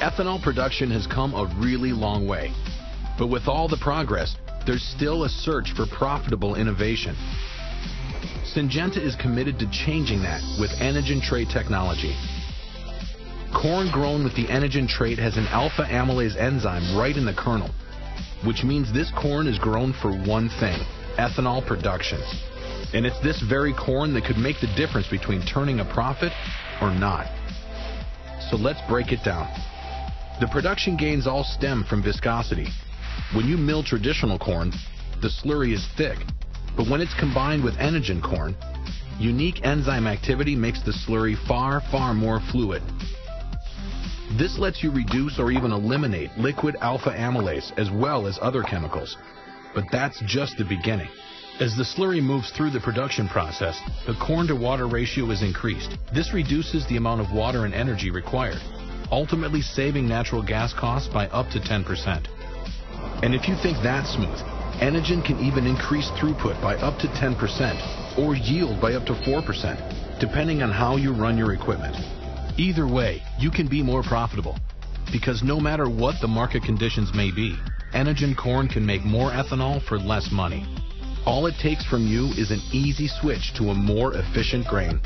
Ethanol production has come a really long way. But with all the progress, there's still a search for profitable innovation. Syngenta is committed to changing that with Enogen trait technology. Corn grown with the Enogen trait has an alpha amylase enzyme right in the kernel, which means this corn is grown for one thing, ethanol production. And it's this very corn that could make the difference between turning a profit or not. So let's break it down. The production gains all stem from viscosity. When you mill traditional corn, the slurry is thick, but when it's combined with Enogen corn, unique enzyme activity makes the slurry far, far more fluid. This lets you reduce or even eliminate liquid alpha amylase as well as other chemicals. But that's just the beginning. As the slurry moves through the production process, the corn to water ratio is increased. This reduces the amount of water and energy required, ultimately saving natural gas costs by up to 10%. And if you think that's smooth, Enogen can even increase throughput by up to 10% or yield by up to 4%, depending on how you run your equipment. Either way, you can be more profitable because no matter what the market conditions may be, Enogen corn can make more ethanol for less money. All it takes from you is an easy switch to a more efficient grain.